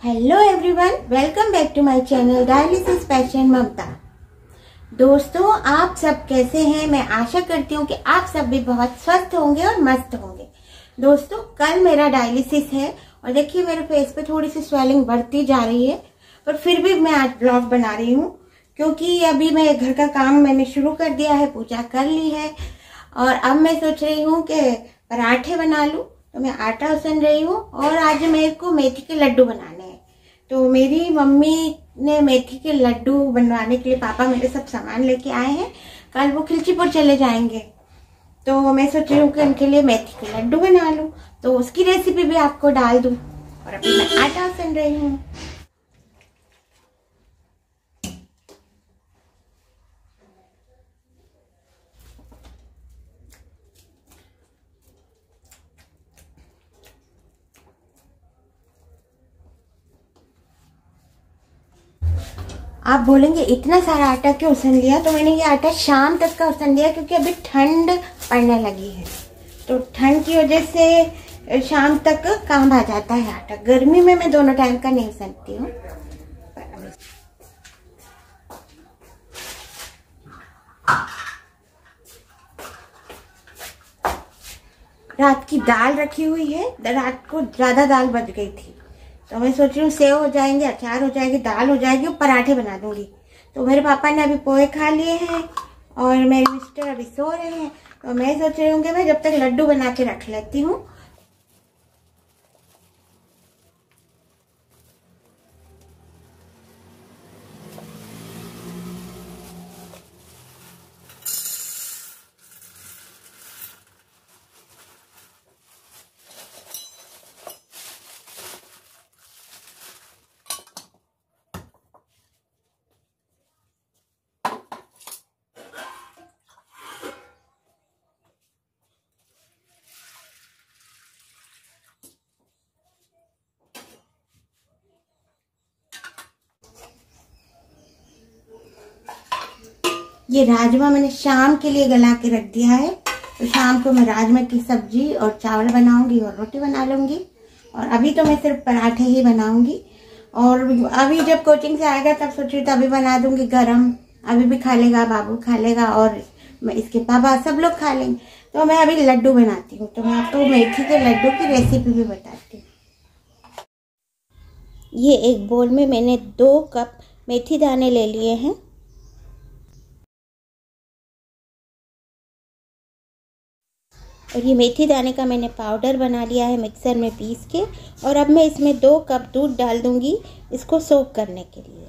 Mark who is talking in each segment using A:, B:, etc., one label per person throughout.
A: Hello everyone welcome back to my channel dialysis passion Mamta दोस्तों, आप सब कैसे हैं? मैं आशा करती हूँ कि आप सब भी बहुत स्वस्थ होंगे और मस्त होंगे। दोस्तों, कल मेरा डायलिसिस है और देखिए, मेरे फेस पे थोड़ी सी स्वेलिंग बढ़ती जा रही है, पर फिर भी मैं आज ब्लॉग बना रही हूँ, क्योंकि अभी मैं घर का काम मैंने शुरू कर दिया है, पूजा कर ली है और अब मैं सोच रही हूँ कि पराठे बना लूँ। तो मैं आटा उसन रही हूँ और आज मेरे को मेथी के लड्डू बनाने तो मेरी मम्मी ने मेथी के लड्डू बनवाने के लिए पापा मेरे सब सामान लेके आए हैं। कल वो खिलचीपुर चले जाएँगे। तो मैं सोच रही हूँ कि उनके लिए मेथी के लड्डू बना लूँ। तो उसकी रेसिपी भी आपको डाल दूँ। और अभी मैं आटा सन रही हूँ। आप बोलेंगे, इतना सारा आटा क्यों उसन लिया? तो मैंने ये आटा शाम तक का उसन लिया क्योंकि अभी ठंड पड़ने लगी है। तो ठंड की वजह से शाम तक काम आ जाता है आटा। गर्मी में मैं दोनों टाइम का नहीं सकती हूँ। रात की दाल रखी हुई है। रात को ज़्यादा दाल बच गई थी। तो मैं सोच रही हूँ सेव हो जाएँगे, अचार हो जाएगी, दाल हो जाएगी और पराठे बना दूँगी। तो मेरे पापा ने अभी पोहे खा लिए हैं और मेरे मिस्टर अभी सो रहे हैं। तो मैं सोच रही हूँ कि मैं जब तक लड्डू बना के रख लेती हूँ ये राजमा मैंने शाम के लिए गला के रख दिया है। तो शाम को मैं राजमा की सब्ज़ी और चावल बनाऊँगी और रोटी बना लूँगी। और अभी तो मैं सिर्फ़ पराठे ही बनाऊँगी। और अभी जब कोचिंग से आएगा तब सोच रही अभी बना दूँगी गरम। अभी भी खा लेगा, बाबू खा लेगा और मैं इसके पापा सब लोग खा लेंगे। तो मैं अभी लड्डू बनाती हूँ। तो मैं आपको मेथी के लड्डू की रेसिपी भी बताती हूँ। ये एक बोल में मैंने दो कप मेथी दाने ले लिए हैं। और ये मेथी दाने का मैंने पाउडर बना लिया है मिक्सर में पीस के और अब मैं इसमें दो कप दूध डाल दूँगी इसको सोक करने के लिए।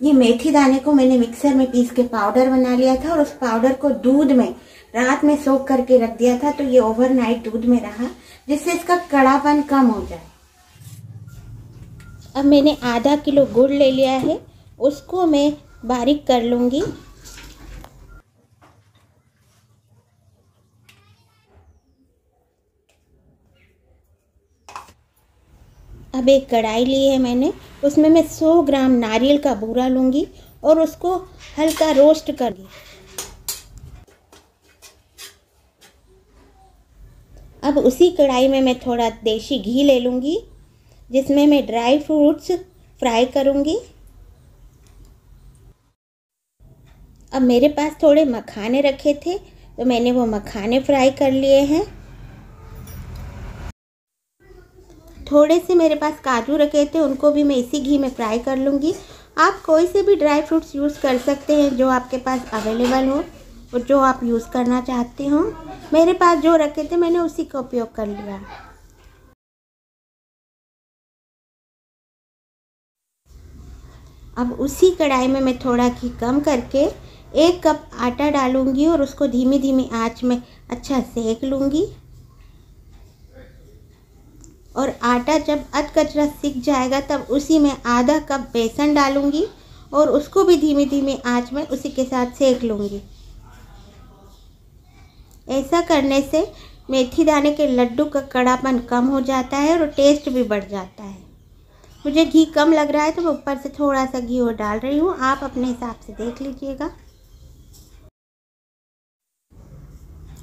A: ये मेथी दाने को मैंने मिक्सर में पीस के पाउडर बना लिया था और उस पाउडर को दूध में, रात में सोक करके रख दिया था तो ये ओवरनाइट दूध में रहा, जिससे इसका कड़ापन कम हो जाए। अब मैंने आधा किलो गुड़ ले लिया है, उसको मैं बारीक कर लूँगी। अब एक कढ़ाई ली है मैंने, उसमें मैं 100 ग्राम नारियल का बूरा लूँगी और उसको हल्का रोस्ट कर दी अब उसी कढ़ाई में मैं थोड़ा देसी घी ले लूँगी, जिसमें मैं ड्राई फ्रूट्स फ्राई करूँगी। अब मेरे पास थोड़े मखाने रखे थे तो मैंने वो मखाने फ्राई कर लिए हैं। थोड़े से मेरे पास काजू रखे थे, उनको भी मैं इसी घी में फ्राई कर लूँगी। आप कोई से भी ड्राई फ्रूट्स यूज़ कर सकते हैं जो आपके पास अवेलेबल हो और जो आप यूज़ करना चाहते हो। मेरे पास जो रखे थे, मैंने उसी का उपयोग कर लिया। अब उसी कढ़ाई में मैं थोड़ा घी कम करके एक कप आटा डालूँगी और उसको धीमी धीमी आँच में अच्छा सेक लूँगी। और आटा जब अध कचरा सीख जाएगा, तब उसी में आधा कप बेसन डालूँगी और उसको भी धीमी धीमी आँच में उसी के साथ सेक लूँगी। ऐसा करने से मेथी दाने के लड्डू का कड़ापन कम हो जाता है और टेस्ट भी बढ़ जाता है। मुझे घी कम लग रहा है तो मैं ऊपर से थोड़ा सा घी और डाल रही हूँ। आप अपने हिसाब से देख लीजिएगा।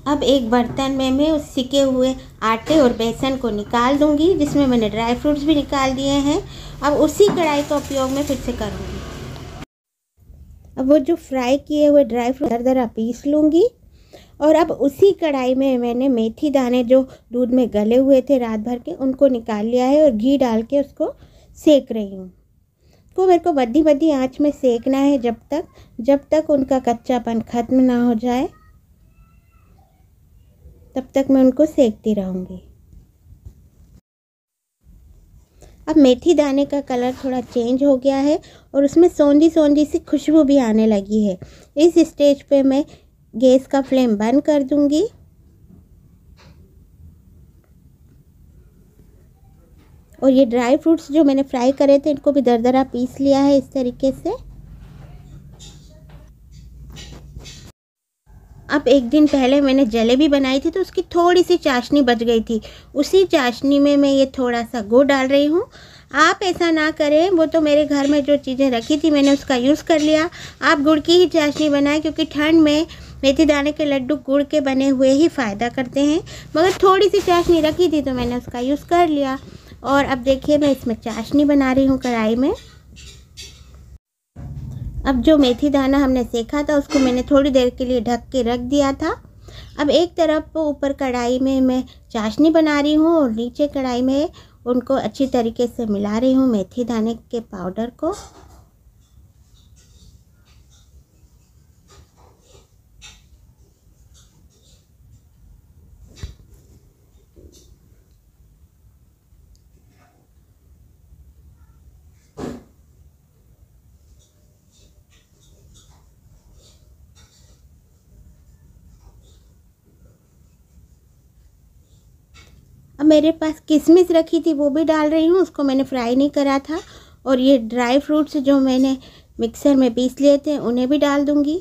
A: अब एक बर्तन में मैं उस सिके हुए आटे और बेसन को निकाल दूँगी, जिसमें मैंने ड्राई फ्रूट्स भी निकाल दिए हैं। अब उसी कढ़ाई का उपयोग मैं फिर से करूँगी। अब वो जो फ्राई किए हुए ड्राई फ्रूट, दर दरा पीस लूँगी। और अब उसी कढ़ाई में मैंने मेथी दाने जो दूध में गले हुए थे रात भर के, उनको निकाल लिया है और घी डाल के उसको सेक रही हूँ। को मेरे को बद्दी बद्दी आँच में सेकना है जब तक जब तक उनका कच्चापन ख़त्म ना हो जाए। तब तक मैं उनको सेकती रहूँगी। अब मेथी दाने का कलर थोड़ा चेंज हो गया है और उसमें सौंधी सौंधी सी खुशबू भी आने लगी है। इस स्टेज पे मैं गैस का फ्लेम बंद कर दूँगी। और ये ड्राई फ्रूट्स जो मैंने फ्राई करे थे, इनको भी दरदरा पीस लिया है इस तरीके से। अब एक दिन पहले मैंने जलेबी बनाई थी तो उसकी थोड़ी सी चाशनी बच गई थी। उसी चाशनी में मैं ये थोड़ा सा गुड़ डाल रही हूँ। आप ऐसा ना करें, वो तो मेरे घर में जो चीज़ें रखी थी मैंने उसका यूज़ कर लिया। आप गुड़ की ही चाशनी बनाएँ क्योंकि ठंड में मेथी दाने के लड्डू गुड़ के बने हुए ही फ़ायदा करते हैं। मगर थोड़ी सी चाशनी रखी थी तो मैंने उसका यूज़ कर लिया। और अब देखिए मैं इसमें चाशनी बना रही हूँ कढ़ाई में। अब जो मेथी दाना हमने सेखा था, उसको मैंने थोड़ी देर के लिए ढक के रख दिया था। अब एक तरफ़ ऊपर कढ़ाई में मैं चाशनी बना रही हूँ और नीचे कढ़ाई में उनको अच्छी तरीके से मिला रही हूँ मेथी दाने के पाउडर को। अब मेरे पास किशमिश रखी थी वो भी डाल रही हूँ, उसको मैंने फ्राई नहीं करा था और ये ड्राई फ्रूट्स जो मैंने मिक्सर में पीस लिए थे, उन्हें भी डाल दूँगी।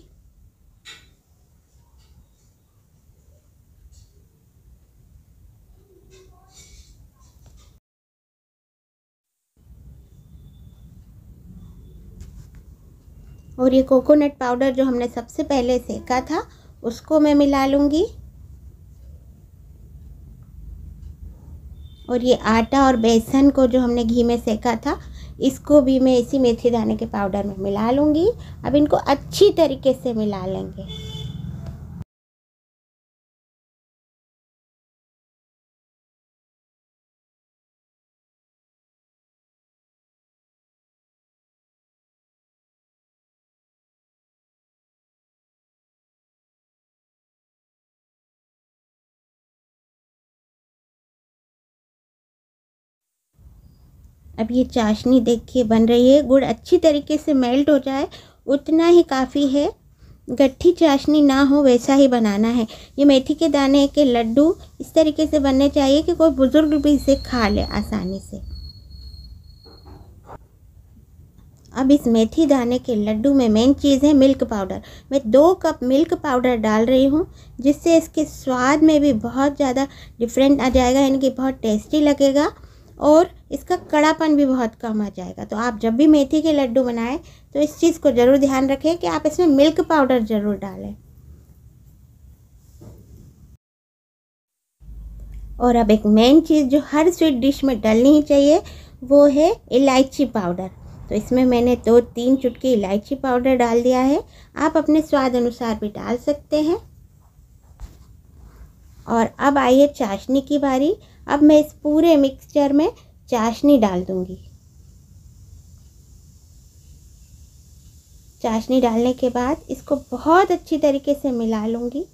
A: और ये कोकोनट पाउडर जो हमने सबसे पहले सेका था, उसको मैं मिला लूँगी। और ये आटा और बेसन को जो हमने घी में सेका था, इसको भी मैं इसी मेथी दाने के पाउडर में मिला लूँगी। अब इनको अच्छी तरीके से मिला लेंगे। अब ये चाशनी देखिए बन रही है। गुड़ अच्छी तरीके से मेल्ट हो जाए, उतना ही काफ़ी है। गट्ठी चाशनी ना हो, वैसा ही बनाना है। ये मेथी के दाने के लड्डू इस तरीके से बनने चाहिए कि कोई बुज़ुर्ग भी इसे खा ले आसानी से। अब इस मेथी दाने के लड्डू में मेन चीज़ है मिल्क पाउडर मैं दो कप मिल्क पाउडर डाल रही हूँ, जिससे इसके स्वाद में भी बहुत ज़्यादा डिफरेंट आ जाएगा, यानी कि बहुत टेस्टी लगेगा। और इसका कड़ापन भी बहुत कम आ जाएगा। तो आप जब भी मेथी के लड्डू बनाएँ तो इस चीज़ को ज़रूर ध्यान रखें कि आप इसमें मिल्क पाउडर ज़रूर डालें। और अब एक मेन चीज़ जो हर स्वीट डिश में डालनी ही चाहिए, वो है इलायची पाउडर। तो इसमें मैंने दो तीन चुटकी इलायची पाउडर डाल दिया है। आप अपने स्वाद अनुसार भी डाल सकते हैं। और अब आइए चाशनी की बारी। अब मैं इस पूरे मिक्सचर में चाशनी डाल दूँगी। चाशनी डालने के बाद इसको बहुत अच्छी तरीके से मिला लूँगी।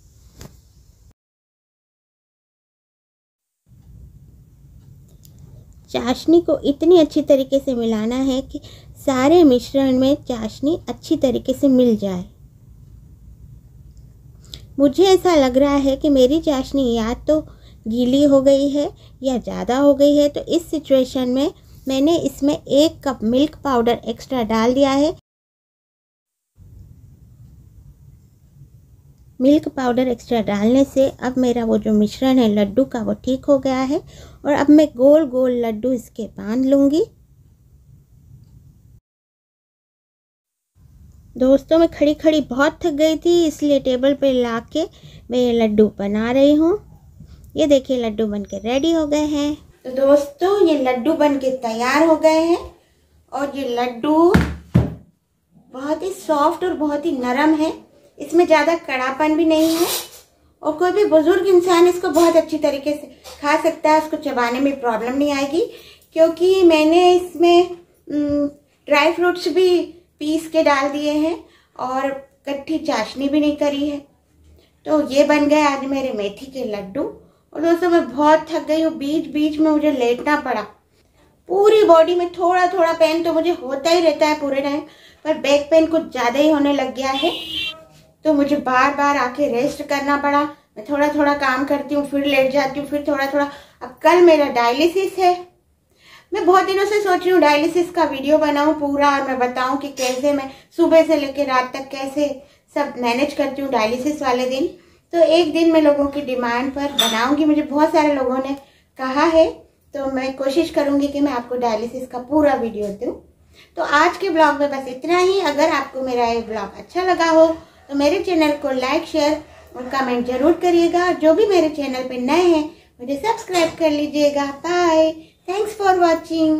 A: चाशनी को इतनी अच्छी तरीके से मिलाना है कि सारे मिश्रण में चाशनी अच्छी तरीके से मिल जाए। मुझे ऐसा लग रहा है कि मेरी चाशनी या तो गीली हो गई है या ज़्यादा हो गई है तो इस सिचुएशन में मैंने इसमें एक कप मिल्क पाउडर एक्स्ट्रा डाल दिया है। मिल्क पाउडर एक्स्ट्रा डालने से अब मेरा वो जो मिश्रण है लड्डू का वो ठीक हो गया है और अब मैं गोल गोल लड्डू इसके बाँध लूँगी। दोस्तों, मैं खड़ी खड़ी बहुत थक गई थी, इसलिए टेबल पे ला के मैं ये लड्डू बना रही हूँ। ये देखिए लड्डू बन के रेडी हो गए हैं। तो दोस्तों, ये लड्डू बन के तैयार हो गए हैं और ये लड्डू बहुत ही सॉफ्ट और बहुत ही नरम है। इसमें ज़्यादा कड़ापन भी नहीं है और कोई भी बुज़ुर्ग इंसान इसको बहुत अच्छी तरीके से खा सकता है, उसको चबाने में प्रॉब्लम नहीं आएगी। क्योंकि मैंने इसमें ड्राई फ्रूट्स भी पीस के डाल दिए हैं और कट्ठी चाशनी भी नहीं करी है। तो ये बन गए आज मेरे मेथी के लड्डू। और दोस्तों मैं बहुत थक गई हूँ। बीच बीच में मुझे लेटना पड़ा। पूरी बॉडी में थोड़ा थोड़ा पेन तो मुझे होता ही रहता है पूरे टाइम पर बैक पेन कुछ ज़्यादा ही होने लग गया है। तो मुझे बार बार आके रेस्ट करना पड़ा। मैं थोड़ा थोड़ा काम करती हूँ, फिर लेट जाती हूँ, फिर थोड़ा थोड़ा अब कल मेरा डायलिसिस है। मैं बहुत दिनों से सोच रही हूँ डायलिसिस का वीडियो बनाऊँ पूरा और मैं बताऊँ कि कैसे मैं सुबह से लेकर रात तक कैसे सब मैनेज करती हूँ डायलिसिस वाले दिन। तो एक दिन मैं लोगों की डिमांड पर बनाऊँगी। मुझे बहुत सारे लोगों ने कहा है तो मैं कोशिश करूँगी कि मैं आपको डायलिसिस का पूरा वीडियो दूँ। तो आज के ब्लॉग में बस इतना ही। अगर आपको मेरा ये ब्लॉग अच्छा लगा हो तो मेरे चैनल को लाइक शेयर और कमेंट ज़रूर करिएगा। जो भी मेरे चैनल पे नए हैं, मुझे सब्सक्राइब कर लीजिएगा। Bye thanks for watching.